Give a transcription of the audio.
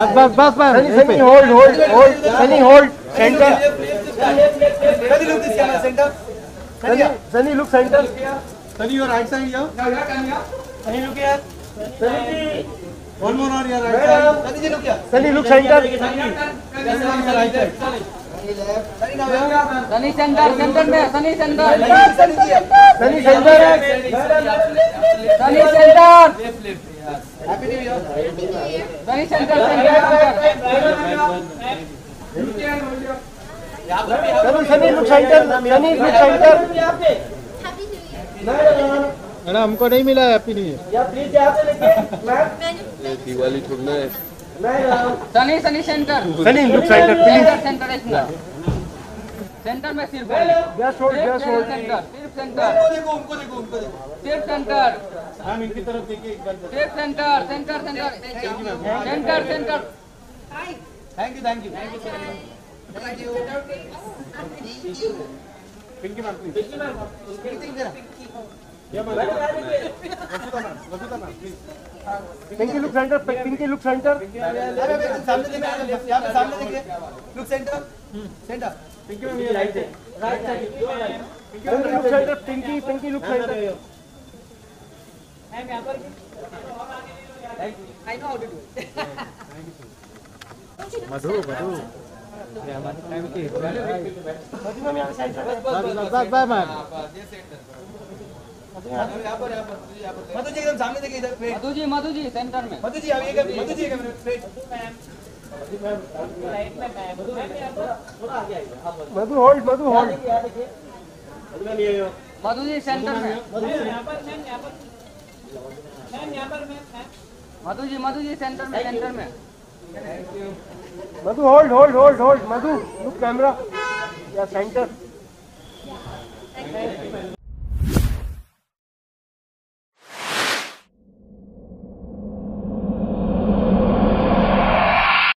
बस बस बस Sunny, Sunny, hold, hold, hold. Sunny, hold. Center. Sunny, look this camera center. Sunny, Sunny, look center. Sunny, your right side here. Sunny, look here. One more on your right Madam. side. Sunny, ji, look here. Sunny, look center. Sunny on your right side. Sunny, now here. Sunny centre centre में Sunny centre. Sunny, center. Sunny centre Happy New Year. Sunny centre centre madam हमको नहीं मिला है happy new please Diwali थोड़ा है। Sunny Sunny centre Sunny, look center, please. Centre centre एक minute centre में सिर्फ़। सिर्फ़ just सेंटर सिर्फ़ सेंटर देखो, उनको देखो, उनको देखो. सिर्फ़ सेंटर मैम इनकी तरफ़ देखिए एक बार centre centre centre centre centre thank you. Thank you. Pinky ma'am please या ma'am Vasudha ma'am ma'am please Pinky, look center. Pinky, look center. अबे, अबे, तुम सामने देखिए, यहाँ पे सामने देखिए. Look center. Center. Pinky ma'am ये राइट है. मधु मधु मधु मैम यहाँ center. बस बस बस मैम यहाँ पर, यहाँ पर. मधु जी एकदम सामने देखिए इधर. Wait. मधु जी मधु जी सेंटर में मधु जी, अभी एक मधु जी एक Madhu hold, Madhu hold. Madhu ji centre में मधु जी मधु जी सेंटर में। सेंटर में Madhu hold hold hold hold Madhu look camera या सेंटर